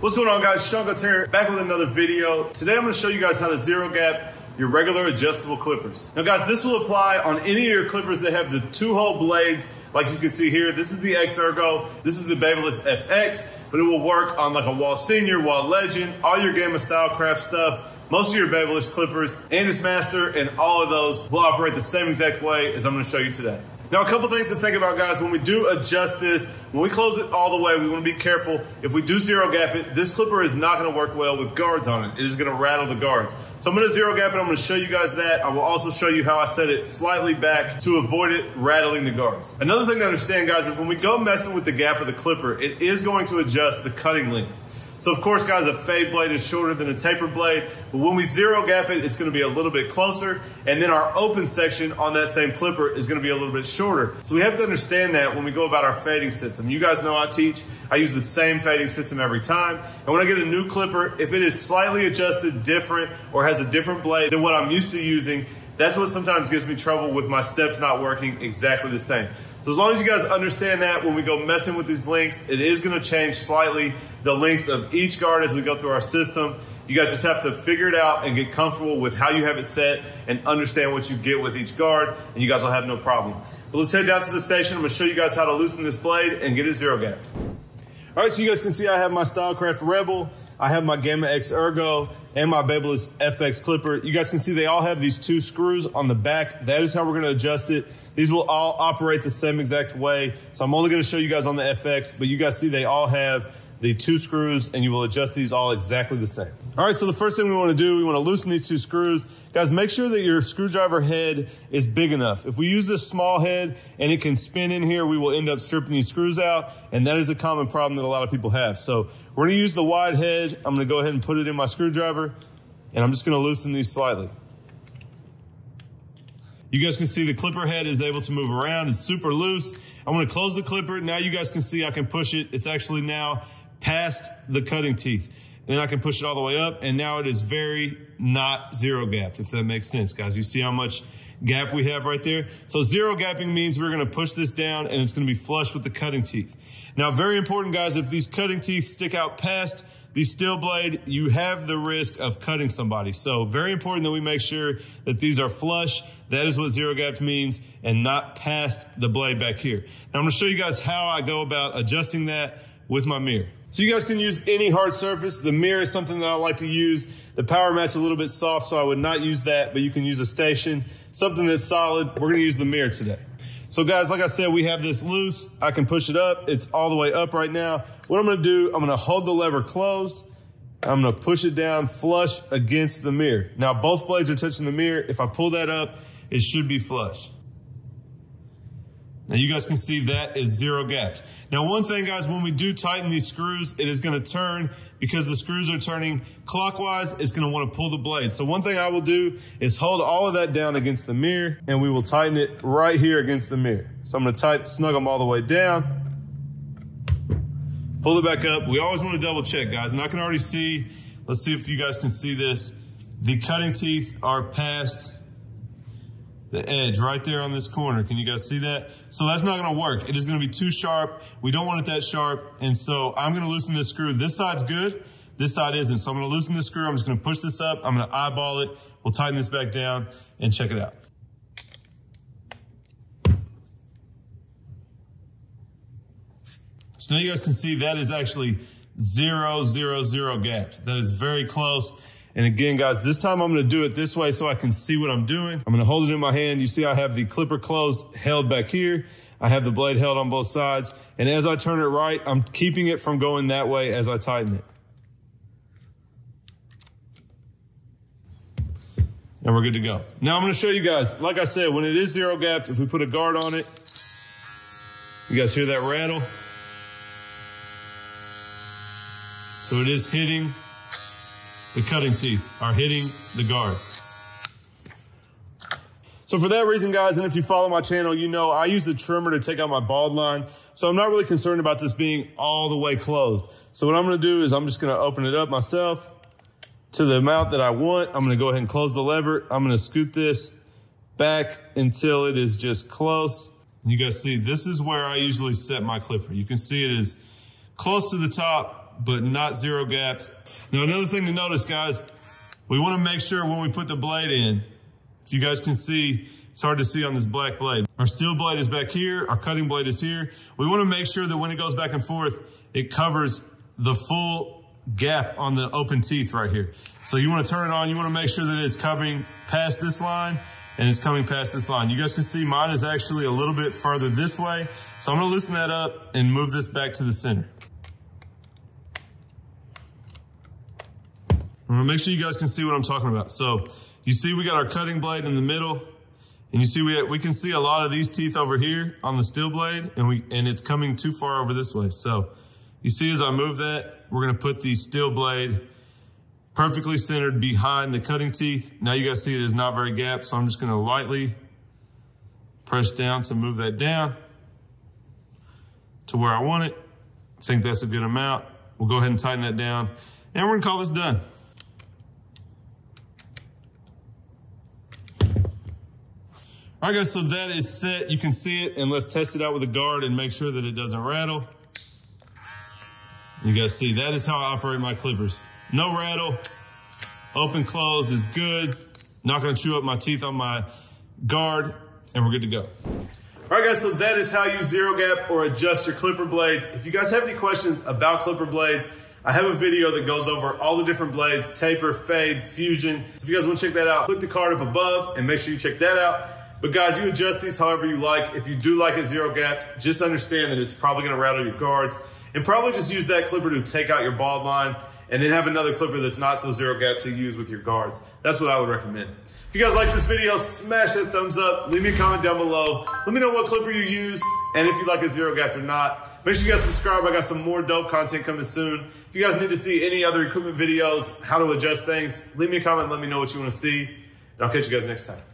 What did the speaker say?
What's going on guys? Sean Cuts here, back with another video. Today I'm gonna show you guys how to zero gap your regular adjustable clippers. Now guys, this will apply on any of your clippers that have the two hole blades, like you can see here. This is the X Ergo, this is the Babyliss FX, but it will work on like a Wahl Senior, Wahl Legend, all your Gamma Stylecraft stuff, most of your Babyliss clippers, Andis Master, and all of those will operate the same exact way as I'm gonna show you today. Now, a couple things to think about, guys. When we do adjust this, when we close it all the way, we want to be careful. If we do zero gap it, this clipper is not going to work well with guards on it. It is going to rattle the guards. So I'm going to zero gap it. I'm going to show you guys that. I will also show you how I set it slightly back to avoid it rattling the guards. Another thing to understand, guys, is when we go messing with the gap of the clipper, it is going to adjust the cutting length. So of course, guys, a fade blade is shorter than a taper blade, but when we zero gap it, it's gonna be a little bit closer. And then our open section on that same clipper is gonna be a little bit shorter. So we have to understand that when we go about our fading system. You guys know I teach, I use the same fading system every time. And when I get a new clipper, if it is slightly adjusted different or has a different blade than what I'm used to using, that's what sometimes gives me trouble with my steps not working exactly the same. So as long as you guys understand that when we go messing with these links, it is gonna change slightly the lengths of each guard as we go through our system. You guys just have to figure it out and get comfortable with how you have it set and understand what you get with each guard, and you guys will have no problem. But let's head down to the station. I'm gonna show you guys how to loosen this blade and get it zero gap. All right, so you guys can see I have my Stylecraft Rebel, I have my Gamma X Ergo, and my Babyliss FX Clipper. You guys can see they all have these two screws on the back. That is how we're gonna adjust it. These will all operate the same exact way. So I'm only gonna show you guys on the FX, but you guys see they all have the two screws and you will adjust these all exactly the same. All right, so the first thing we wanna do, we wanna loosen these two screws. Guys, make sure that your screwdriver head is big enough. If we use this small head and it can spin in here, we will end up stripping these screws out. And that is a common problem that a lot of people have. So we're gonna use the wide head. I'm gonna go ahead and put it in my screwdriver and I'm just gonna loosen these slightly. You guys can see the clipper head is able to move around. It's super loose. I'm gonna close the clipper. Now you guys can see I can push it. It's actually now past the cutting teeth. Then I can push it all the way up and now it is very not zero gapped, if that makes sense, guys. You see how much gap we have right there? So zero gapping means we're gonna push this down and it's gonna be flush with the cutting teeth. Now, very important, guys, if these cutting teeth stick out past the steel blade, you have the risk of cutting somebody. So very important that we make sure that these are flush. That is what zero gap means and not past the blade back here. Now I'm gonna show you guys how I go about adjusting that with my mirror. So you guys can use any hard surface. The mirror is something that I like to use. The power mat's a little bit soft, so I would not use that, but you can use a station, something that's solid. We're gonna use the mirror today. So guys, like I said, we have this loose. I can push it up. It's all the way up right now. What I'm gonna do, I'm gonna hold the lever closed. I'm gonna push it down flush against the mirror. Now both blades are touching the mirror. If I pull that up, it should be flush. Now you guys can see that is zero gapped. Now one thing guys, when we do tighten these screws, it is gonna turn because the screws are turning clockwise, it's gonna wanna pull the blade. So one thing I will do is hold all of that down against the mirror and we will tighten it right here against the mirror. So I'm gonna tighten, snug them all the way down, pull it back up. We always wanna double check guys and I can already see, let's see if you guys can see this. The cutting teeth are past the edge right there on this corner. Can you guys see that? So that's not gonna work. It is gonna be too sharp. We don't want it that sharp. And so I'm gonna loosen this screw. This side's good, this side isn't. So I'm gonna loosen this screw. I'm just gonna push this up. I'm gonna eyeball it. We'll tighten this back down and check it out. So now you guys can see that is actually zero, zero, zero gapped. That is very close. And again, guys, this time I'm gonna do it this way so I can see what I'm doing. I'm gonna hold it in my hand. You see I have the clipper closed, held back here. I have the blade held on both sides. And as I turn it right, I'm keeping it from going that way as I tighten it. And we're good to go. Now I'm gonna show you guys, like I said, when it is zero gapped, if we put a guard on it, you guys hear that rattle? So it is hitting the cutting teeth are hitting the guard. So for that reason, guys, and if you follow my channel, you know I use the trimmer to take out my bald line. So I'm not really concerned about this being all the way closed. So what I'm gonna do is I'm just gonna open it up myself to the amount that I want. I'm gonna go ahead and close the lever. I'm gonna scoop this back until it is just close. You guys see, this is where I usually set my clipper. You can see it is close to the top but not zero gapped. Now, another thing to notice, guys, we want to make sure when we put the blade in, if you guys can see, it's hard to see on this black blade. Our steel blade is back here. Our cutting blade is here. We want to make sure that when it goes back and forth, it covers the full gap on the open teeth right here. So you want to turn it on. You want to make sure that it's covering past this line and it's coming past this line. You guys can see mine is actually a little bit further this way. So I'm going to loosen that up and move this back to the center. I'm gonna make sure you guys can see what I'm talking about. So you see we got our cutting blade in the middle and you see we, we can see a lot of these teeth over here on the steel blade and we and it's coming too far over this way. So you see as I move that, we're gonna put the steel blade perfectly centered behind the cutting teeth. Now you guys see it is not very gapped, so I'm just gonna lightly press down to move that down to where I want it. I think that's a good amount. We'll go ahead and tighten that down and we're gonna call this done. All right, guys, so that is set. You can see it, and let's test it out with a guard and make sure that it doesn't rattle. You guys see, that is how I operate my clippers. No rattle, open, closed is good. Not gonna chew up my teeth on my guard, and we're good to go. All right, guys, so that is how you zero gap or adjust your clipper blades. If you guys have any questions about clipper blades, I have a video that goes over all the different blades, taper, fade, fusion. So if you guys wanna check that out, click the card up above and make sure you check that out. But guys, you adjust these however you like. If you do like a zero gap, just understand that it's probably gonna rattle your guards. And probably just use that clipper to take out your bald line and then have another clipper that's not so zero gap to use with your guards. That's what I would recommend. If you guys like this video, smash that thumbs up. Leave me a comment down below. Let me know what clipper you use and if you like a zero gap or not. Make sure you guys subscribe. I got some more dope content coming soon. If you guys need to see any other equipment videos, how to adjust things, leave me a comment. Let me know what you want to see. And I'll catch you guys next time.